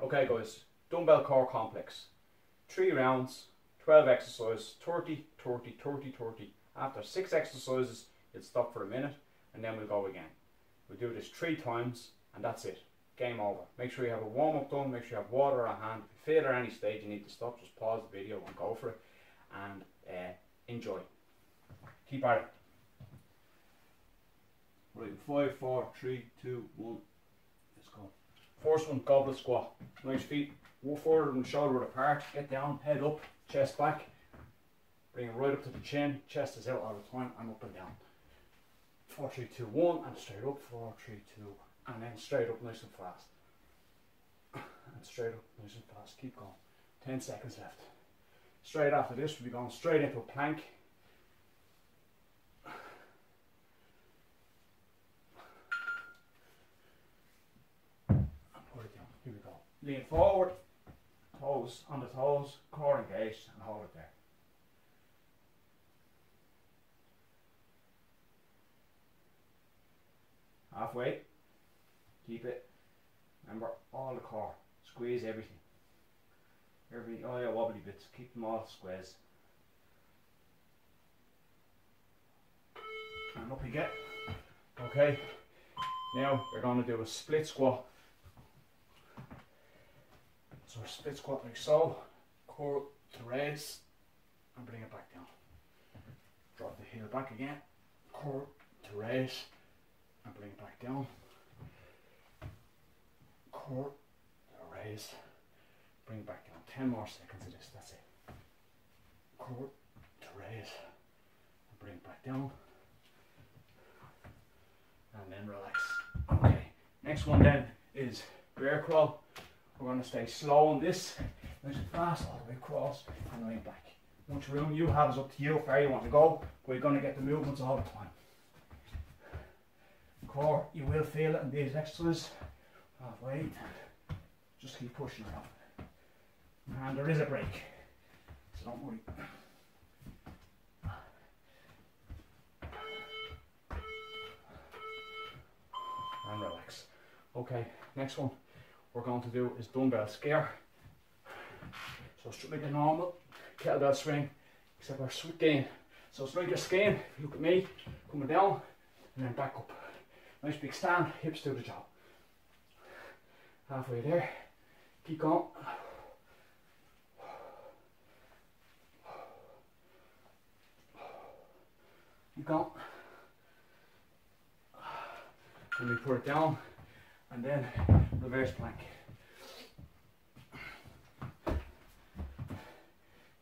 Okay guys, dumbbell core complex. Three rounds, 12 exercises, 30, 30, 30, 30. After six exercises, you'll stop for a minute and then we'll go again. We'll do this three times and that's it. Game over. Make sure you have a warm up done, make sure you have water at hand. If you feel at any stage you need to stop, just pause the video and go for it and uh, enjoy. Keep at it. Right, five, four, three, two, one. First one, goblet squat. Nice feet, forward and shoulder apart. Get down, head up, chest back. Bring it right up to the chin. Chest is out all the time and up and down. Four, three, two, one, and straight up. Four, three, two, and then straight up, nice and fast. And straight up, nice and fast. Keep going. Ten seconds left. Straight after this, we'll be going straight into a plank. Here we go. Lean forward, toes on the toes, core engaged, and hold it there. Halfway. Keep it. Remember all the core. Squeeze everything. Every all your wobbly bits. Keep them all squares. And up you get. Okay. Now we're going to do a split squat. So split squat like so, core to raise and bring it back down. Drop the heel back again, core to raise and bring it back down. Core to raise, bring it back down. 10 more seconds of this, that's it. Core to raise and bring it back down. And then relax. Okay, next one then is bear crawl. We're going to stay slow on this, nice and fast, all the way across and right back. Much room you have is up to you, far you want to go, but you're going to get the movements all the time. Core, you will feel it in these exercises. Halfway, just keep pushing around. And there is a break, so don't worry. And relax. Okay, next one we're going to do is dumbbell skier. So it's like a normal kettlebell swing, except we're swinging. So it's like a skier, look at me, coming down and then back up. Nice big stand, hips do the job. Halfway there, keep going. Keep going. Let me put it down and then reverse plank.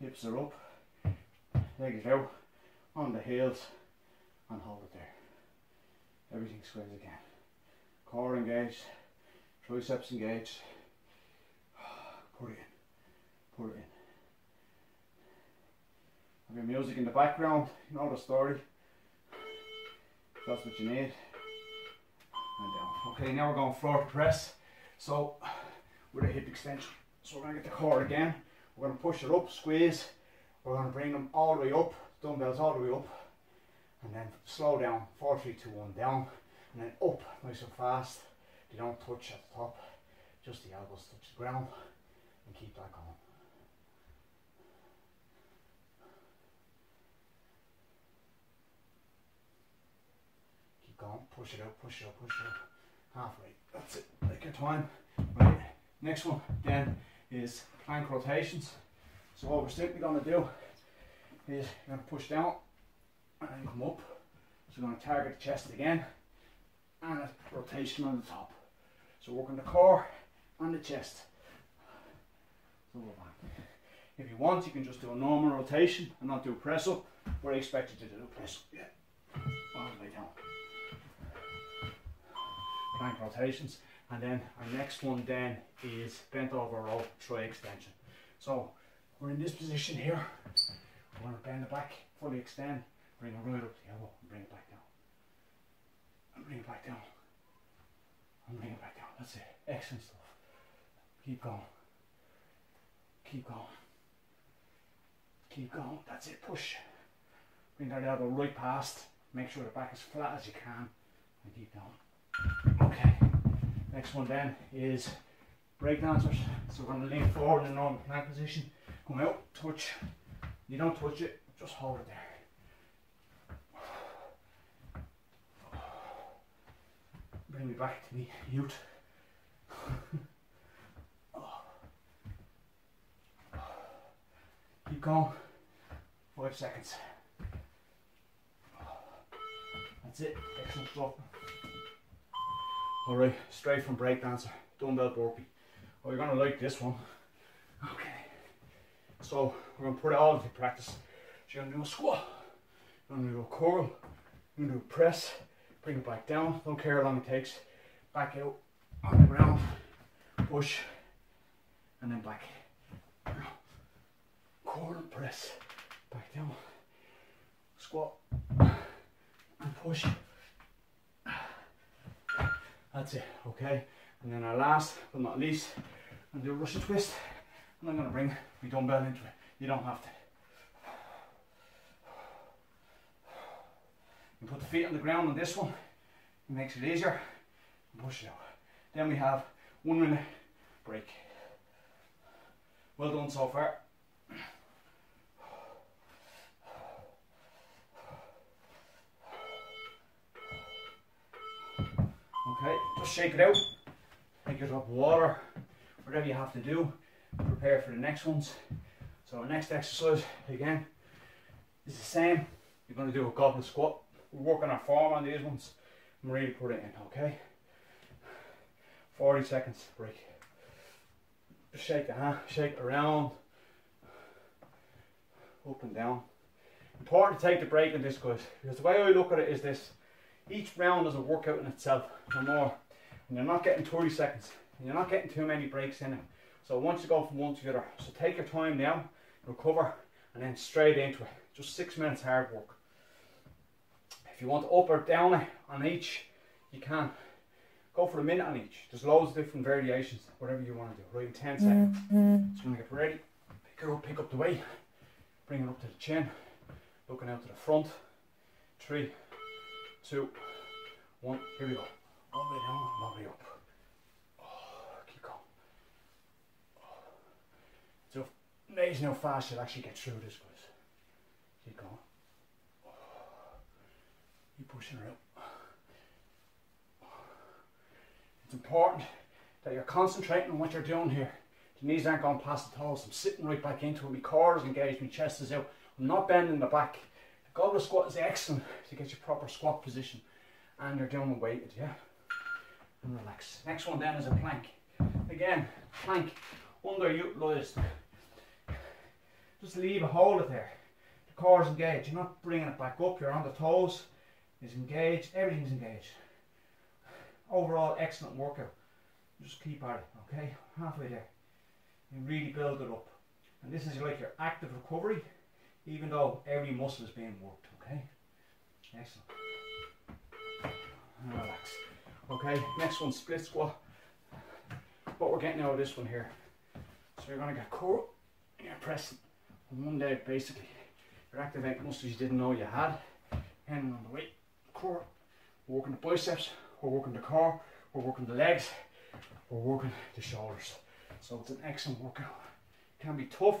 Hips are up, legs out, on the heels, and hold it there. Everything squares again. Core engaged, triceps engaged. Put it in, put it in. Have your music in the background, you know the story. That's what you need and down. Okay, now we're going floor to press. So with a hip extension. So we're to get the core again. We're going to push it up, squeeze. We're to bring them all the way up, dumbbells all the way up. And then slow down, four, three, two, one, down. And then up, nice and fast. They don't touch at the top, just the elbows touch the ground. And keep that going. Push it out, push it out, push it out. Halfway, that's it, take your time. Right, next one then is plank rotations. So what we're simply going to do is you're going to push down and then come up. So we're going to target the chest again and a rotation on the top. So working the core and the chest. If you want, you can just do a normal rotation and not do a press up, but I expect you to do a press up. Yeah. All the way down plank rotations. And then our next one then is bent over row tri extension. So we're in this position here. We're to bend the back, fully extend, bring it right up to the elbow and bring it back down. And bring it back down. And bring it back down. That's it. Excellent stuff. Keep going. Keep going. Keep going. That's it. Push. Bring that elbow right past. Make sure the back as flat as you can. And keep going. Okay, next one then is dancers. So we're going to lean forward in a normal plank position. Come out, touch. You don't touch it, just hold it there. Bring me back to me youth. Keep going. Five seconds. That's it. Excellent stuff. Alright, straight from breakdancer, dumbbell burpee. Oh, you're gonna like this one. Okay. So we're gonna put it all into practice. So you're gonna do a squat, you're gonna do a curl, you're gonna do a press, bring it back down, don't care how long it takes. Back out on the ground, push, and then back. Curl press, back down, squat, and push. That's it, okay? And then our last but not least, I'm gonna do a Russian twist, and I'm gonna bring my dumbbell into it. You don't have to. You put the feet on the ground on this one, it makes it easier, push it out. Then we have one minute break. Well done so far. Okay, shake it out. Take a drop of water, whatever you have to do. Prepare for the next ones. So our next exercise, again, is the same. You're going to do a goblet squat. We're working our form on these ones and really put it in, okay? 40 seconds break. Shake the hand, shake around, up and down. Important to take the break in this guys, because the way I look at it is this. Each round is a workout in itself, no more. And you're not getting 30 seconds, and you're not getting too many breaks in it. So once you go from one to the other. So take your time now, recover, and then straight into it. Just six minutes hard work. If you want to up or down on each, you can. Go for a minute on each. There's loads of different variations, whatever you want to do. Right in 10 seconds. So I'm going to get ready. Pick her up, pick up the weight. Bring it up to the chin. Looking out to the front. Three, two, one. Here we go. All the way down, all the way up. Oh, keep going. Oh. So amazing how fast you'll actually get through this, guys. Keep going. Oh. Keep pushing her out. It's important that you're concentrating on what you're doing here. The knees aren't going past the toes. I'm sitting right back into it. My core is engaged, my chest is out. I'm not bending the back. The goblet squat is excellent to get your proper squat position. And you're doing weighted, yeah? And relax. Next one then is a plank. Again, plank, underutilized. Just leave a hold it there. The core is engaged. You're not bringing it back up. You're on the toes. Is engaged. Everything's engaged. Overall, excellent workout. Just keep at it, okay? Halfway there. You really build it up. And this is like your active recovery, even though every muscle is being worked, okay? Excellent. Okay, next one, split squat. What we're getting out of this one here. So you're gonna get core and you're pressing on one leg basically. You're activating muscles you didn't know you had. And on the weight, core, we're working the biceps, we're working the core, we're working the legs, we're working the shoulders. So it's an excellent workout. It can be tough,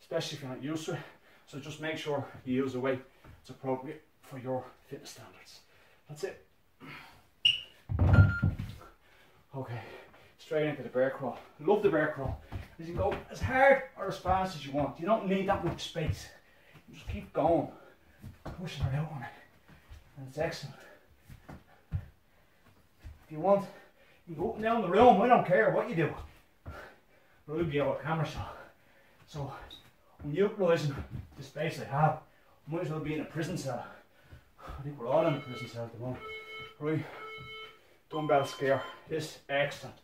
especially if you're not used to it. So just make sure you use a weight that's appropriate for your fitness standards. That's it. Okay, straight into the bear crawl. Love the bear crawl. You can go as hard or as fast as you want. You don't need that much space. You just keep going, pushing it out on it. And it's excellent. If you want, you can go up and down the room. I don't care what you do. Out a camera shot. So I'm utilising the space I have. Might as well be in a prison cell. I think we're all in a prison cell at the moment. Right, dumbbell skier. This excellent.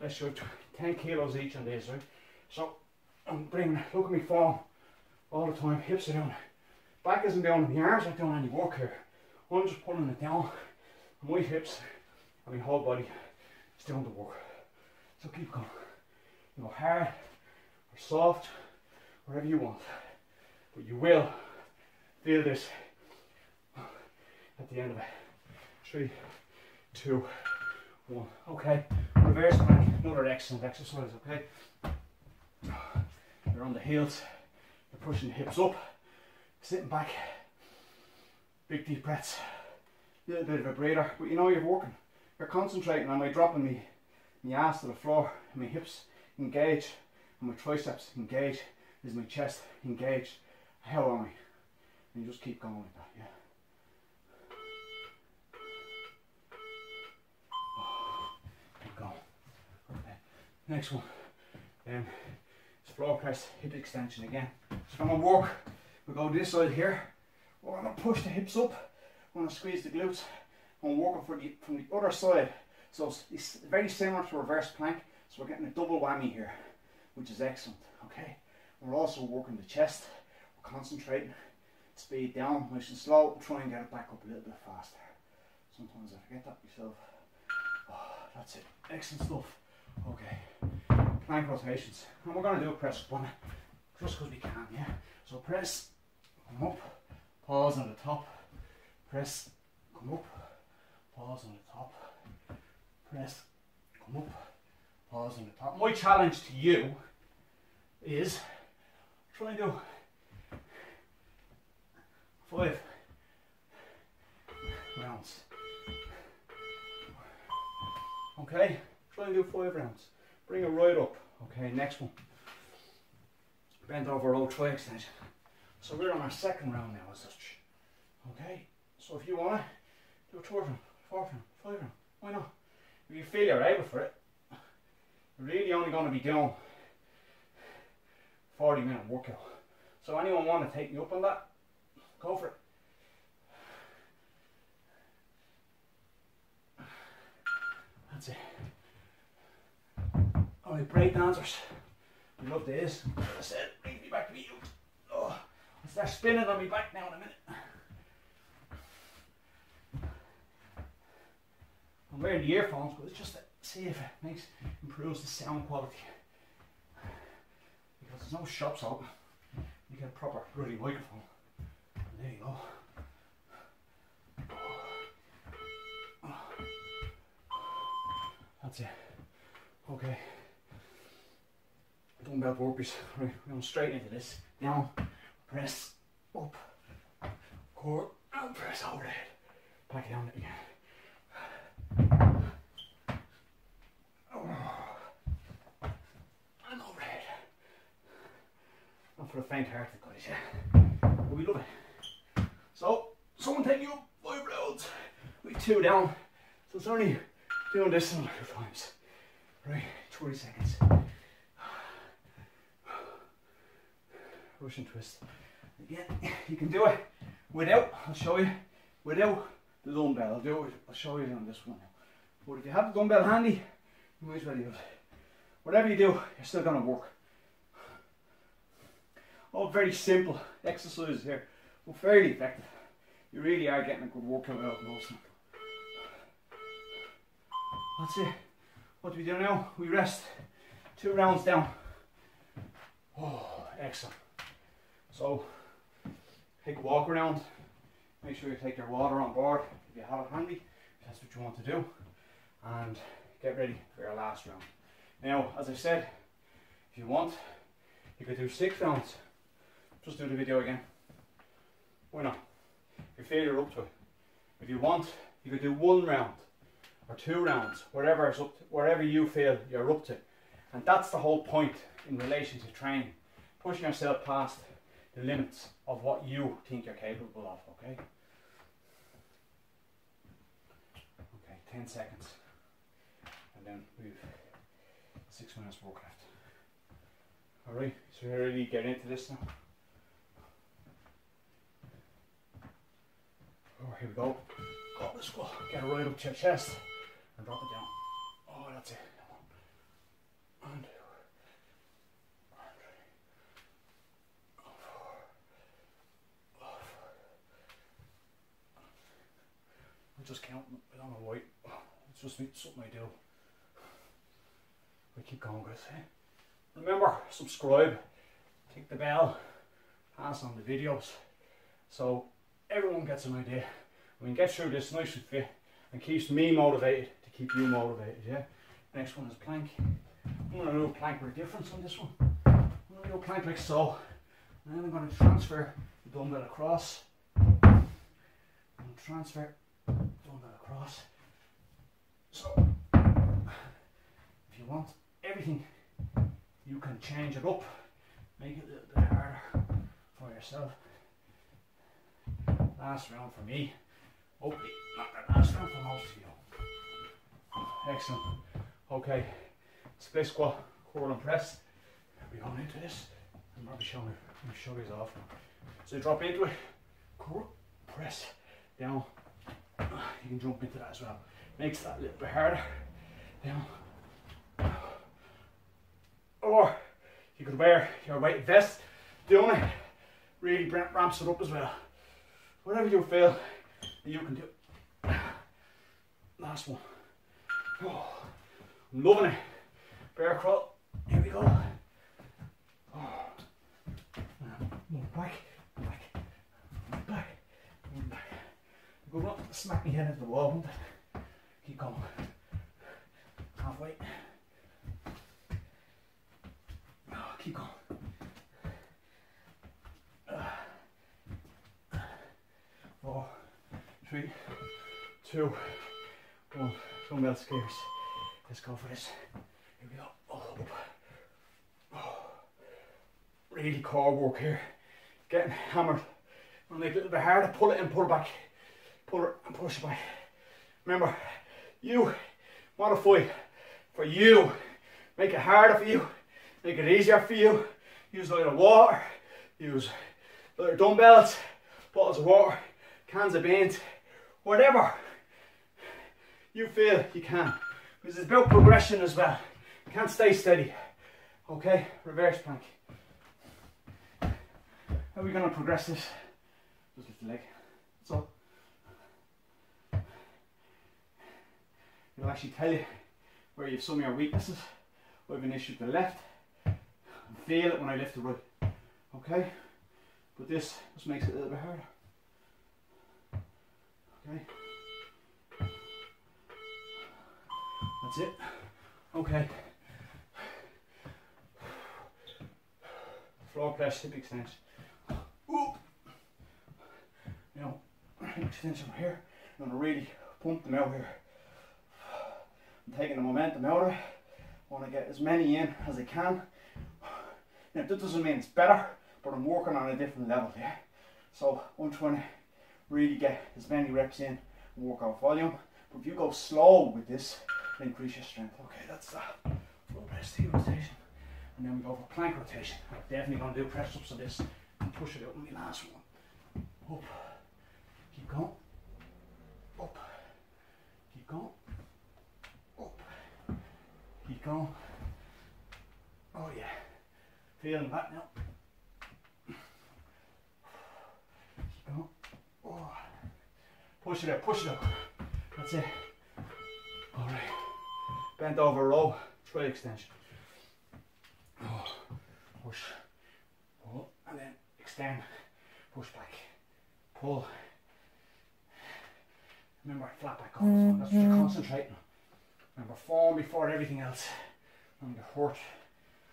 Let's show 10 kilos each on this, right? So I'm bringing, look at me form all the time. Hips are down. Back isn't down, my arms aren't doing any work here. I'm just pulling it down. My hips and my whole body is doing the work. So keep going. You know, hard or soft, wherever you want. But you will feel this at the end of it. Three, two, one. Okay, reverse plank, another excellent exercise, okay? You're on the heels, you're pushing the hips up, sitting back, big deep breaths, a little bit of a breather, but you know you're working. You're concentrating on my dropping me, my ass to the floor, my hips engage, and my triceps engage, is my chest engaged. How am I? And you just keep going like that, yeah. Next one. Um, it's floor press, hip extension again. So I'm gonna work, we go this side here. We're gonna push the hips up. I'm gonna squeeze the glutes. I'm working for the, from the other side. So it's, it's very similar to reverse plank. So we're getting a double whammy here, which is excellent, okay? We're also working the chest. We're concentrating, speed down, nice and slow, try and get it back up a little bit faster. Sometimes I forget that myself. Oh, that's it, excellent stuff. Okay, plank rotations. And we're gonna do a press one, on just because we can, yeah? So press, come up, pause on the top, press, come up, pause on the top, press, come up, pause on the top. My challenge to you is try and do five rounds. Okay, try and do five rounds. Bring it right up. Okay, next one. Bend over row tri extension. So we're on our second round now as such. Okay, so if you want to do a third round, fourth round, five round, why not? If you feel you're able for it, you're really only going to be doing 40 minute workout. So anyone want to take me up on that? Go for it. That's it. Alright, break dancers. We love this. I said, bring me back to you. Oh, I'll start spinning on me back now in a minute. I'm wearing the earphones, but it's just to see if it makes improves the sound quality. Because there's no shops open. You get a proper bloody microphone. There you go. That's it. Okay. Dumbbell burpees. Right, we're going straight into this. Now, press, up, core, and press overhead. Back down again. Oh. And overhead. Not for the faint-hearted guys, yeah. But we love it. So, someone take you up five rounds. We two down. So it's only doing this in two times. Right, 20 seconds. Russian twist. Again, you can do it without, I'll show you, without the dumbbell. I'll do it, I'll show you on this one. But if you have the dumbbell handy, you might as well use it. Whatever you do, you're still gonna work. All very simple exercises here, but fairly effective. You really are getting a good workout out of them. That's it. What do we do now? We rest. Two rounds down. Oh, excellent. So, take a walk around. Make sure you take your water on board if you have it handy, if that's what you want to do. And get ready for your last round. Now, as I said, if you want, you could do six rounds. Just do the video again. Why not? You feel you're up to it. If you want, you could do one round or two rounds, wherever it's up to, wherever you feel you're up to. And that's the whole point in relation to training. Pushing yourself past the limits of what you think you're capable of, okay? Okay, 10 seconds. And then we've six minutes work left. Alright, so we're ready to get into this now. Oh, here we go. Got this one. Get it right up to your chest and drop it down. Oh, that's it. One, and two, and three, and four, and five. I'm just counting. I don't know why. It's just something I do. We keep going, guys. Eh? Remember, subscribe, click the bell, pass on the videos, so everyone gets an idea. We can get through this nice and fit and keeps me motivated to keep you motivated, yeah? Next one is plank. I'm to do a plank with a difference on this one. I'm to do a plank like so. And then I'm to transfer the dumbbell across. And transfer the dumbbell across. So, if you want everything, you can change it up, make it a little bit harder for yourself. Last round for me. Oh, Hopefully, not the last round for most of you. Excellent. Okay, split squat, curl and press. Are we going into this? I'm probably showing you, I'm show these off. So drop into it, curl, press, down. You can jump into that as well. Makes that a little bit harder. Down. Or you could wear your white vest doing it. Really ramps it up as well. Whatever you feel you can do. Last one. Oh, I'm loving it. Bear crawl. Here we go. Oh. Back, back, back, back. Go up, smack my head into the wall. Keep going. Halfway. Oh, keep going. Four, three, two, one. Dumbbell skiers. Let's go for this. Here we go. Oh, oh. Really core work here. Getting hammered. I'm gonna make it a little bit harder. Pull it and pull back. Pull and push back. Remember, you modify for you. Make it harder for you. Make it easier for you. Use a little water. Use little dumbbells, bottles of water, cans of beans, whatever you feel you can. Because it's about progression as well. You can't stay steady. Okay, reverse plank. How are we going to progress this? Just lift the leg. All. It'll actually tell you where you have some of your weaknesses. I have an issue with the left. feel it when I lift the right. Okay? But this just makes it a little bit harder. Okay? That's it. Okay. Floor press, hip extension. Know, extension from here. I'm gonna really pump them out here. I'm taking the momentum out of it. I want to get as many in as I can. Now that doesn't mean it's better, but I'm working on a different level here. So I'm trying to really get as many reps in and work out volume. But if you go slow with this, increase your strength. Okay, that's that. Full press T rotation. And then we go for plank rotation. I'm definitely going to do press ups on this and push it out in my last one. Up. Keep going. Up. Keep going. Oh yeah. Feeling that now. Going. Oh. Push it up, push it up. That's it. Alright bent over row, tri extension. Oh, push, pull, and then extend, push back, pull. Remember, flat back on this one, that's what you're mm-hmm. concentrating Remember, form before everything else. Get hurt.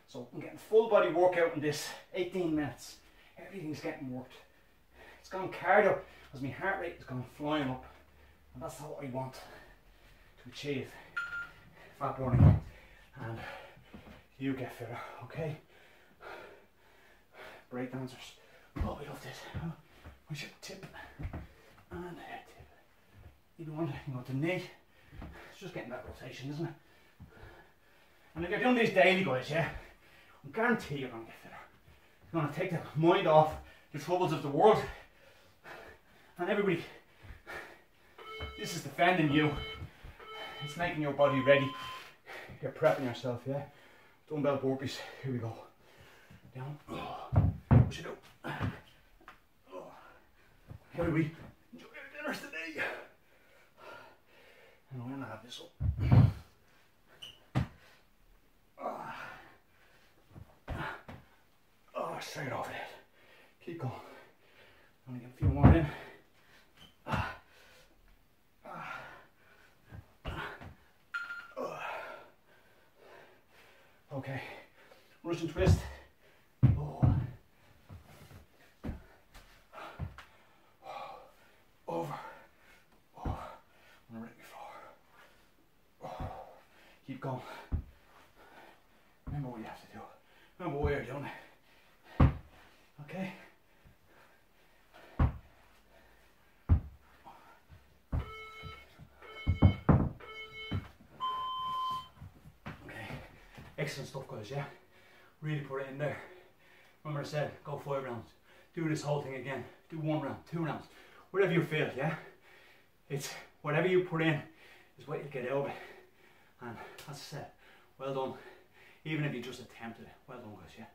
So I'm getting full body workout in this 18 minutes. Everything's getting worked. It's gone cardio as my heart rate is going flying up. And that's what I want to achieve fat burning and you get fitter, okay? Break dancers. Oh, we love this. We should tip and tip. Either one, you go to knee. It's just getting that rotation, isn't it? And if you're doing these daily, guys, yeah, I guarantee you're going to get fitter. You're going to take the mind off the troubles of the world. And everybody, this is defending you it's making your body ready. You're prepping yourself, yeah? Dumbbell burpees. Here we go. Down. Push it up. Here we enjoy your dinners today. And we're gonna have this up. Oh, ah. ah, straight off it. Keep going. I'm gonna get a few more in. Ah. Okay. Russian twist. Oh. Over. Oh. On the right floor. Oh. Keep going. Remember what you have to do. Remember where you're doing it. Okay? Okay. Excellent stuff, guys, yeah? Really put it in there. Remember I said, go five rounds. Do this whole thing again. Do one round, two rounds. Whatever you feel, yeah? It's whatever you put in is what you get out of it. And as I said, well done. Even if you just attempted it, well done guys, yeah?